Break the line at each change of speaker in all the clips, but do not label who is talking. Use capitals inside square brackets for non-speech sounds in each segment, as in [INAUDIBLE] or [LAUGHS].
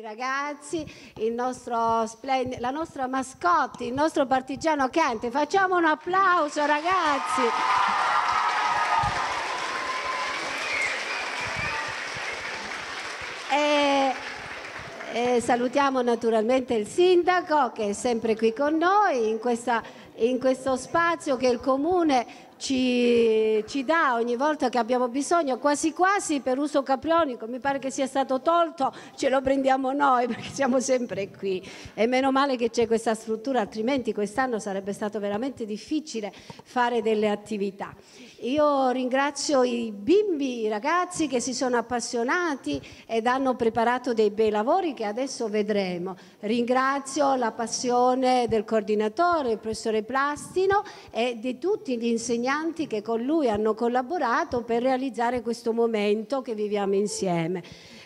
ragazzi, il nostro splend- la nostra mascotte, il nostro partigiano Kent. Facciamo un applauso ragazzi. E, e salutiamo naturalmente il sindaco che è sempre qui con noi in, questa, in questo spazio che il comune ci, ci, dà ogni volta che abbiamo bisogno, quasi quasi per uso caprionico, mi pare che sia stato tolto, ce lo prendiamo noi [LAUGHS] perché siamo sempre qui. E meno male che c'è questa struttura, altrimenti quest'anno sarebbe stato veramente difficile fare delle attività. Io ringrazio i bimbi, i ragazzi che si sono appassionati ed hanno preparato dei bei lavori che adesso vedremo. Ringrazio la passione del coordinatore, il professore Plastino e di tutti gli insegnanti che con lui hanno collaborato per realizzare questo momento che viviamo insieme.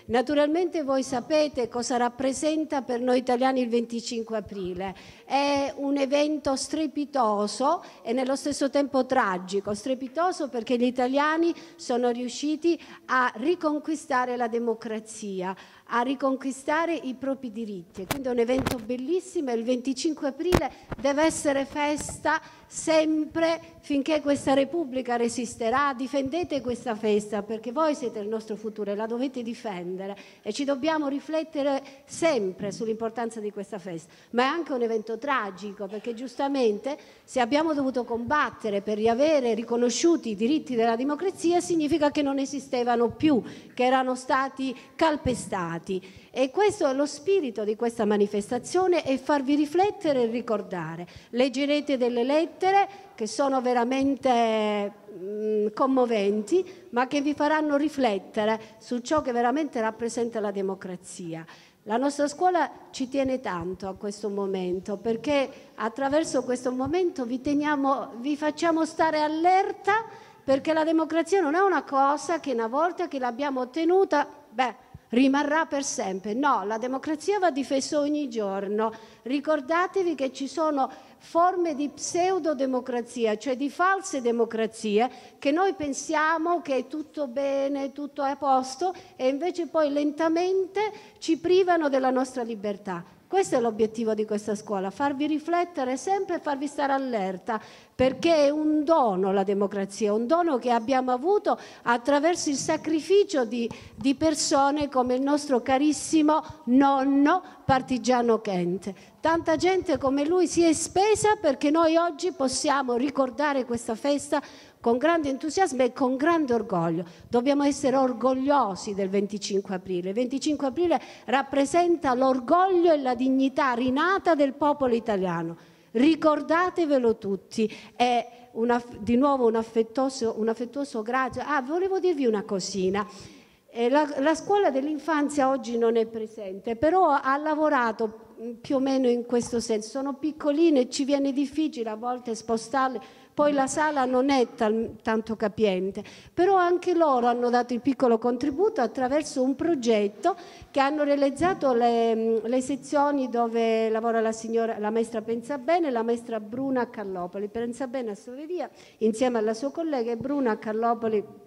Naturalmente voi sapete cosa rappresenta per noi italiani il 25 aprile. È un evento strepitoso e nello stesso tempo tragico. Strepitoso perché gli italiani sono riusciti a riconquistare la democrazia, a riconquistare i propri diritti. Quindi è un evento bellissimo e il 25 aprile deve essere festa sempre finché questa Repubblica resisterà. Difendete questa festa perché voi siete il nostro futuro e la dovete difendere e ci dobbiamo riflettere sempre sull'importanza di questa festa. Ma è anche un evento tragico perché giustamente se abbiamo dovuto combattere per riavere riconosciuti i diritti della democrazia significa che non esistevano più, che erano stati calpestati stati. E questo è lo spirito di questa manifestazione e farvi riflettere e ricordare. Leggerete delle lettere che sono veramente mh, mm, commoventi, ma che vi faranno riflettere su ciò che veramente rappresenta la democrazia. La nostra scuola ci tiene tanto a questo momento perché attraverso questo momento vi, teniamo, vi facciamo stare allerta perché la democrazia non è una cosa che una volta che l'abbiamo ottenuta, beh, rimarrà per sempre. No, la democrazia va difesa ogni giorno. Ricordatevi che ci sono forme di pseudodemocrazia, cioè di false democrazie, che noi pensiamo che è tutto bene, tutto è a posto e invece poi lentamente ci privano della nostra libertà. Questo è l'obiettivo di questa scuola, farvi riflettere sempre e farvi stare allerta, perché è un dono la democrazia, un dono che abbiamo avuto attraverso il sacrificio di, di persone come il nostro carissimo nonno partigiano Kent. Tanta gente come lui si è spesa perché noi oggi possiamo ricordare questa festa con grande entusiasmo e con grande orgoglio. Dobbiamo essere orgogliosi del 25 aprile. Il 25 aprile rappresenta l'orgoglio e la dignità rinata del popolo italiano. Ricordatevelo tutti. È una, di nuovo un affettuoso, un affettuoso grazie. Ah, volevo dirvi una cosina. Eh, la, la, scuola dell'infanzia oggi non è presente, però ha lavorato mm, più o meno in questo senso. Sono piccoline ci viene difficile a volte spostarle poi la sala non è tal, tanto capiente, però anche loro hanno dato il piccolo contributo attraverso un progetto che hanno realizzato le, le sezioni dove lavora la, signora, la maestra Pensabene e la maestra Bruna Carlopoli. Pensabene a Soveria insieme alla sua collega Bruna Carlopoli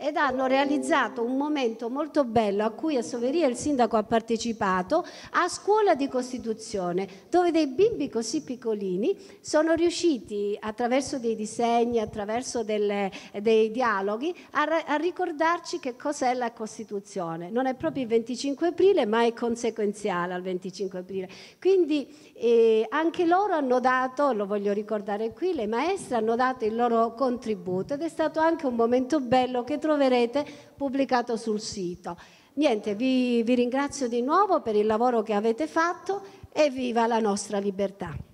ed hanno realizzato un momento molto bello a cui a Soveria il sindaco ha partecipato a scuola di Costituzione, dove dei bimbi così piccolini sono riusciti attraverso dei disegni, attraverso delle, dei dialoghi, a, a ricordarci che cos'è la Costituzione. Non è proprio il 25 aprile, ma è conseguenziale al 25 aprile. Quindi eh, anche loro hanno dato, lo voglio ricordare qui, le maestre hanno dato il loro contributo ed è stato anche un momento bello che troverete pubblicato sul sito. Niente, vi, vi ringrazio di nuovo per il lavoro che avete fatto e viva la nostra libertà.